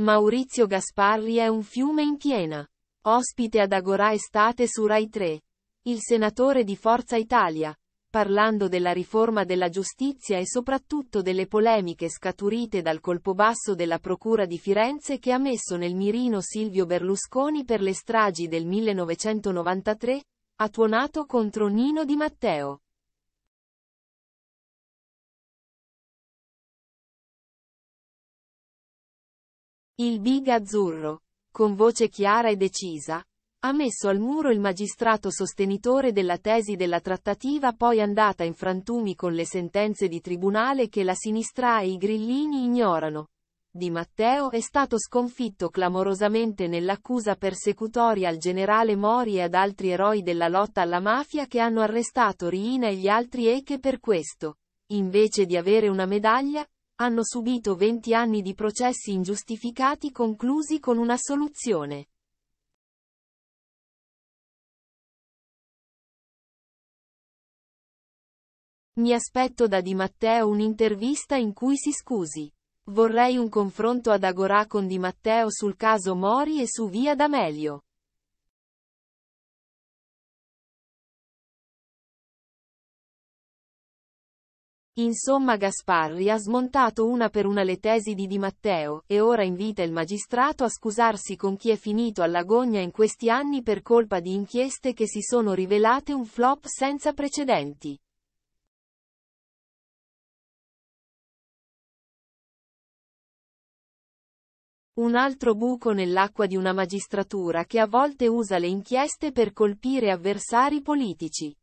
Maurizio Gasparri è un fiume in piena. Ospite ad Agora Estate su Rai 3. Il senatore di Forza Italia. Parlando della riforma della giustizia e soprattutto delle polemiche scaturite dal colpo basso della Procura di Firenze che ha messo nel mirino Silvio Berlusconi per le stragi del 1993, ha tuonato contro Nino Di Matteo. Il Big Azzurro, con voce chiara e decisa, ha messo al muro il magistrato sostenitore della tesi della trattativa poi andata in frantumi con le sentenze di tribunale che la sinistra e i grillini ignorano. Di Matteo è stato sconfitto clamorosamente nell'accusa persecutoria al generale Mori e ad altri eroi della lotta alla mafia che hanno arrestato Riina e gli altri e che per questo, invece di avere una medaglia, hanno subito 20 anni di processi ingiustificati conclusi con una soluzione. Mi aspetto da Di Matteo un'intervista in cui si scusi. Vorrei un confronto ad Agorà con Di Matteo sul caso Mori e su Via D'Amelio. Insomma Gasparri ha smontato una per una le tesi di Di Matteo, e ora invita il magistrato a scusarsi con chi è finito all'agonia in questi anni per colpa di inchieste che si sono rivelate un flop senza precedenti. Un altro buco nell'acqua di una magistratura che a volte usa le inchieste per colpire avversari politici.